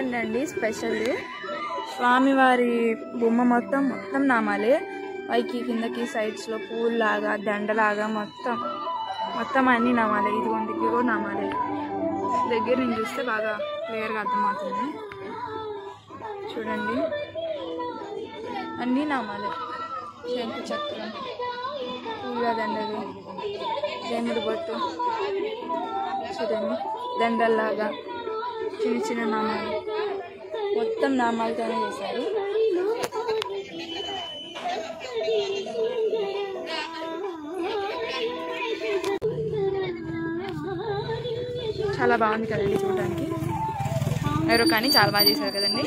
అండి స్పెషల్. స్వామివారి బొమ్మ మొత్తం మొత్తం నామాలే. పైకి కిందకి సైడ్స్లో పూల్ లాగా దండలాగా మొత్తం మొత్తం అన్ని నామాలే. ఇదిగోండి ఇదిగో నామాలే. దగ్గర నుంచి చూస్తే బాగా క్లియర్గా అర్థమవుతుంది. చూడండి. అన్ని నామాలే. శంకు చక్రం పూల దండలు దేవుడి బొట్టు. చూడండి. దండల్లాగా. చిన్న చిన్న నామాలు. మొత్తం నామాలతోనే చేశారు. చాలా బాగుంది కదండి చూడడానికి ఎవరో కానీ చాలా బాగా చేశారు కదండి.